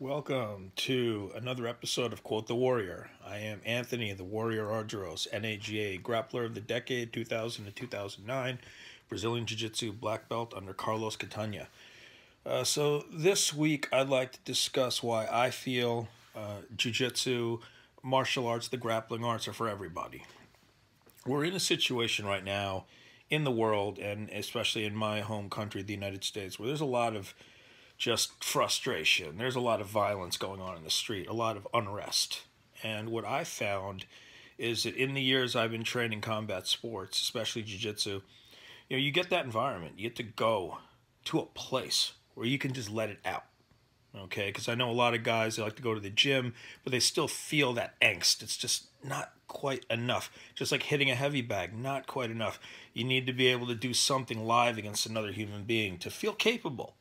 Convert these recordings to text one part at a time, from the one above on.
Welcome to another episode of Quote the Warrior. I am Anthony, the Warrior Argyros, NAGA Grappler of the Decade 2000 to 2009, Brazilian Jiu Jitsu black belt under Carlos Catania. Uh, so, this week I'd like to discuss why I feel uh, Jiu Jitsu, martial arts, the grappling arts are for everybody. We're in a situation right now in the world, and especially in my home country, the United States, where there's a lot of just frustration. There's a lot of violence going on in the street, a lot of unrest. And what I found is that in the years I've been training combat sports, especially jiu-jitsu, you know, you get that environment. You get to go to a place where you can just let it out. Okay, because I know a lot of guys they like to go to the gym, but they still feel that angst. It's just not quite enough. Just like hitting a heavy bag, not quite enough. You need to be able to do something live against another human being to feel capable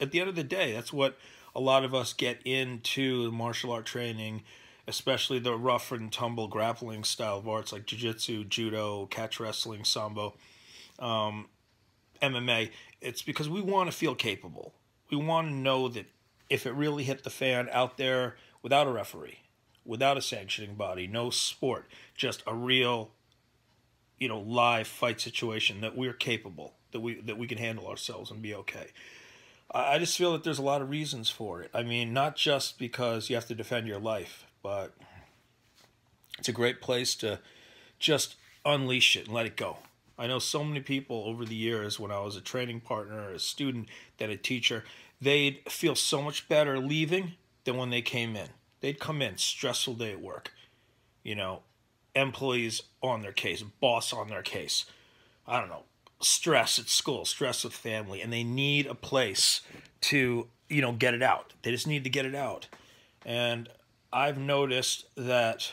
at the end of the day, that's what a lot of us get into martial art training, especially the rough and tumble grappling style of arts like jiu-jitsu, judo, catch wrestling, sambo, um, MMA. It's because we want to feel capable. We want to know that if it really hit the fan out there without a referee, without a sanctioning body, no sport, just a real, you know, live fight situation that we're capable, that we that we can handle ourselves and be okay. I just feel that there's a lot of reasons for it. I mean, not just because you have to defend your life, but it's a great place to just unleash it and let it go. I know so many people over the years when I was a training partner, a student, then a teacher, they'd feel so much better leaving than when they came in. They'd come in, stressful day at work, you know, employees on their case, boss on their case. I don't know, stress at school, stress with family, and they need a place to, you know, get it out. They just need to get it out. And I've noticed that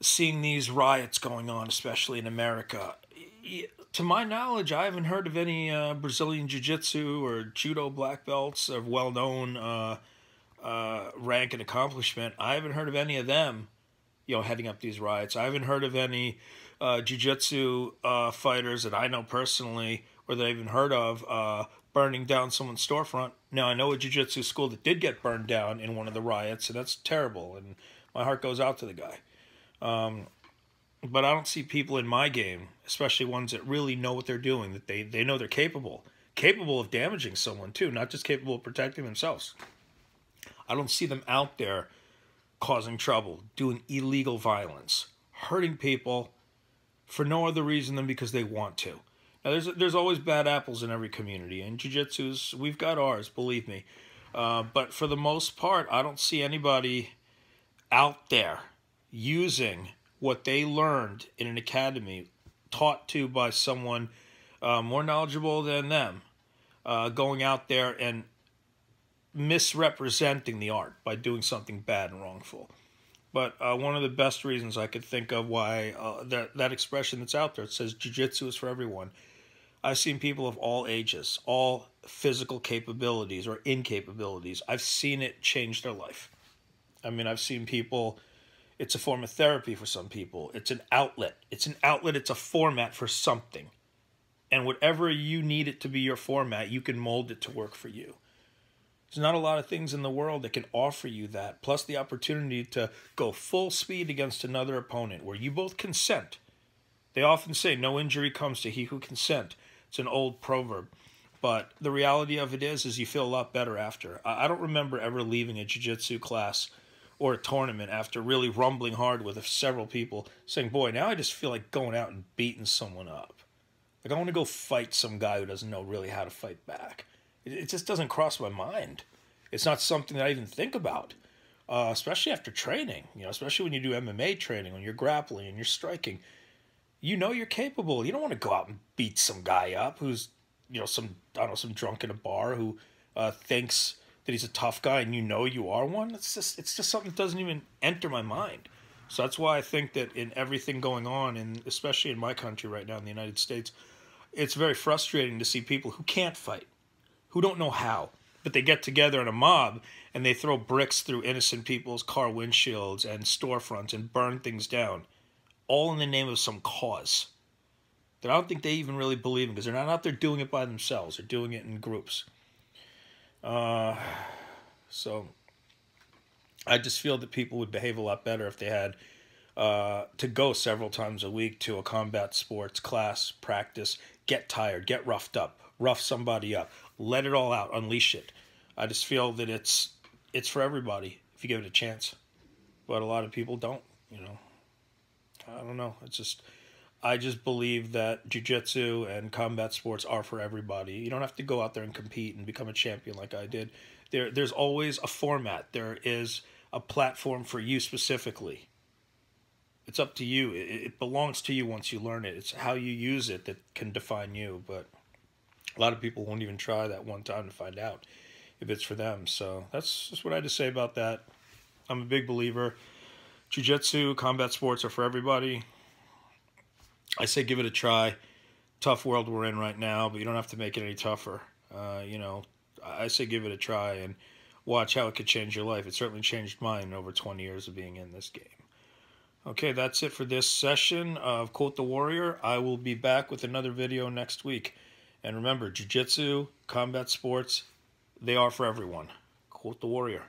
seeing these riots going on, especially in America, to my knowledge, I haven't heard of any uh, Brazilian Jiu Jitsu or Judo black belts of well known uh, uh, rank and accomplishment. I haven't heard of any of them, you know, heading up these riots. I haven't heard of any uh, jiu-jitsu uh, fighters that I know personally or that I've even heard of uh, burning down someone's storefront. Now, I know a jiu-jitsu school that did get burned down in one of the riots, and that's terrible, and my heart goes out to the guy. Um, but I don't see people in my game, especially ones that really know what they're doing, that they, they know they're capable, capable of damaging someone too, not just capable of protecting themselves. I don't see them out there causing trouble, doing illegal violence, hurting people, for no other reason than because they want to. Now, there's there's always bad apples in every community, and jiu-jitsu's we've got ours, believe me. Uh, but for the most part, I don't see anybody out there using what they learned in an academy, taught to by someone uh, more knowledgeable than them, uh, going out there and misrepresenting the art by doing something bad and wrongful. But uh, one of the best reasons I could think of why uh, that that expression that's out there it says jujitsu is for everyone. I've seen people of all ages, all physical capabilities or incapabilities. I've seen it change their life. I mean, I've seen people. It's a form of therapy for some people. It's an outlet. It's an outlet. It's a format for something. And whatever you need it to be your format, you can mold it to work for you. There's not a lot of things in the world that can offer you that, plus the opportunity to go full speed against another opponent where you both consent. They often say no injury comes to he who consent. It's an old proverb. But the reality of it is, is you feel a lot better after. I don't remember ever leaving a jiu-jitsu class or a tournament after really rumbling hard with several people saying, boy, now I just feel like going out and beating someone up. Like I want to go fight some guy who doesn't know really how to fight back. It, just doesn't cross my mind. It's not something that I even think about, uh, especially after training. You know, especially when you do MMA training, when you're grappling and you're striking. You know you're capable. You don't want to go out and beat some guy up who's, you know, some I don't know, some drunk in a bar who uh, thinks that he's a tough guy and you know you are one. It's just it's just something that doesn't even enter my mind. So that's why I think that in everything going on, and especially in my country right now in the United States, it's very frustrating to see people who can't fight, who don't know how, but they get together in a mob and they throw bricks through innocent people's car windshields and storefronts and burn things down, all in the name of some cause that I don't think they even really believe in because they're not out there doing it by themselves. They're doing it in groups. Uh, So I just feel that people would behave a lot better if they had uh, to go several times a week to a combat sports class, practice, get tired, get roughed up, rough somebody up, let it all out, unleash it. I just feel that it's it's for everybody if you give it a chance, but a lot of people don't. You know, I don't know. It's just I just believe that jujitsu and combat sports are for everybody. You don't have to go out there and compete and become a champion like I did. There, there's always a format. There is a platform for you specifically. It's up to you. It, it belongs to you once you learn it. It's how you use it that can define you. But a lot of people won't even try that one time to find out if it's for them. So that's just what I had to say about that. I'm a big believer. Jiu-jitsu, combat sports are for everybody. I say give it a try. Tough world we're in right now, but you don't have to make it any tougher. Uh, you know, I say give it a try and watch how it could change your life. It certainly changed mine over 20 years of being in this game. Okay, that's it for this session of Quote the Warrior. I will be back with another video next week. And remember, Jiu-Jitsu, combat sports, they are for everyone. Quote the Warrior.